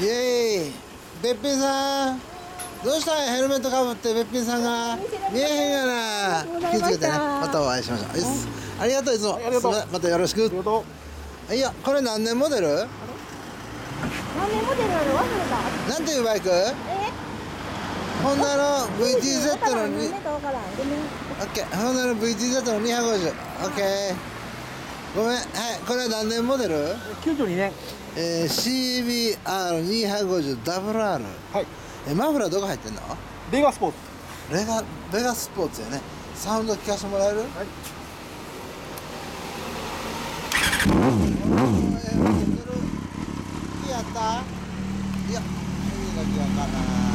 イエーイ。べっぴんさん。どうした？んヘルメットかぶってべっぴんさんが。見えへんがな。気をつけてね。またお会いしましょう。ありがとう。いつも。はいありがとう。すままたよろしく。ありがといやこれ何年モデル？何年モデルなの忘れた。なんていうバイク？え？ホンダの VTZ のにん何年かわからん。ごめん。オッケー。ホンダの VTZ の250オッケーごめんはいこれ何年モデル？う92年。えー、CBR250WR はい。えマフラーどこ入ってんの？レガスポーツ。レガベガスポーツやね。サウンド聞かせてもらえる？はい。やった。いや、いいの気がかな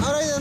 ahora